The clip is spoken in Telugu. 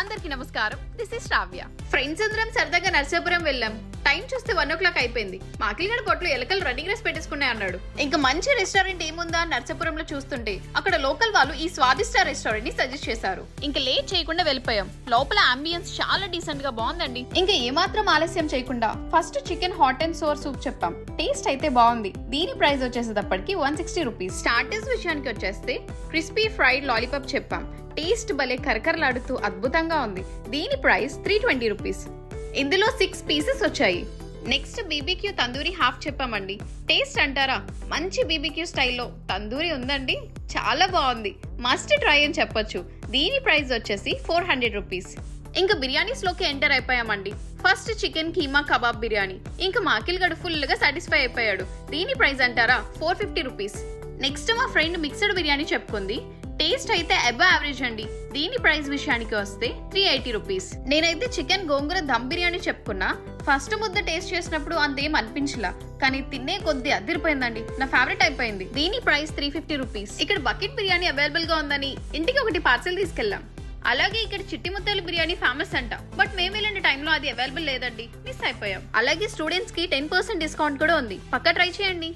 అందరికి నమస్కారం. దిస్ ఇస్ శ్రావ్య ఫ్రెండ్స్ అందరం సరదాగా నర్సాపురం వెళ్ళాం. టైం చూస్తే వన్ ఓ క్లాక్ అయిపోయింది. మాకిలిగడ పొట్లు ఎలకలు రన్నింగ్ రేస్ పెట్టేసుకున్నాయి అన్నాడు. ఇంకా మంచి రెస్టారెంట్ ఏముందా నర్సాపురంలో చూస్తుంటే అక్కడ లోకల్ వాళ్ళు ఈ స్వాదిష్ట రెస్టారెంట్ని సజెస్ట్ చేశారు. ఇంకా లేట్ చేయకుండా వెళ్ళిపోయాం. లోపల అంబియన్స్ చాలా డీసెంట్గా బాగుందండి. ఇంకా ఏమాత్రం ఆలస్యం చేయకుండా first chicken hot and sour soup చెప్పాం. టేస్ట్ అయితే బాగుంది. దీని ప్రైస్ వచ్చేసేటప్పటికి వన్ సిక్స్టీ రూపీస్ స్టార్టర్స్ విషయానికి వచ్చేస్తే క్రిస్పీ ఫ్రైడ్ లాలీపాప్ చెప్పాం. టేస్ట్ భలే కరకరలాడుతూ అద్భుతంగా ఉంది. దీని ప్రైస్ త్రీ ట్వంటీ రూపీస్. ఇందులో సిక్స్ పీసెస్ వచ్చాయి. నెక్స్ట్ బీబీక్యూ తందూరి హాఫ్ చెప్పామండి. టేస్ట్ అంటారా? మంచి బీబీక్యూ స్టైల్లో తందూరి ఉందండి. చాలా బాగుంది. మస్ట్ ట్రై అని చెప్పొచ్చు. దీని ప్రైస్ వచ్చేసి ఫోర్ హండ్రెడ్ రూపీస్ ఇంకా బిర్యానీస్లోకి enter అయిపోయామండి. First chicken keema kebab biryani. ఇంకా మాకిల్ గడు ఫుల్గా సాటిస్ఫై అయిపోయాడు. దీని ప్రైస్ అంటారా? ఫోర్ ఫిఫ్టీ రూపీస్ నెక్స్ట్ మా ఫ్రెండ్ మిక్స్డ్ బిర్యానీ చెప్పుకుంది. టేస్ట్ అయితే అబౌ యావరేజ్ అండి. దీని ప్రైస్ విషయానికి వస్తే త్రీ ఎయిటీ రూపీస్ నేనైతే చికెన్ గోంగూర దమ్ బిర్యానీ చెప్పుకున్నా. ఫస్ట్ ముద్ద టేస్ట్ చేసినప్పుడు అంతేం అనిపించలా. కానీ తినే కొద్ది అదిరిపోయిందండి. నా ఫేవరెట్ అయిపోయింది. దీని ప్రైస్ త్రీ ఫిఫ్టీ రూపీస్ ఇక్కడ బకెట్ బిర్యానీ అవైలబుల్గా ఉందని ఇంటికి ఒకటి పార్సల్ తీసుకెళ్ళాం. అలాగే ఇక్కడ చిట్టి ముద్దల బిర్యానీ ఫేమస్ అంట. బట్ మేము వెళ్ళిన టైంలో అది అవైలబుల్ లేదండి. మిస్ అయిపోయాం. అలాగే స్టూడెంట్స్కి టెన్ పర్సెంట్ డిస్కౌంట్ కూడా ఉంది. పక్క ట్రై చేయండి.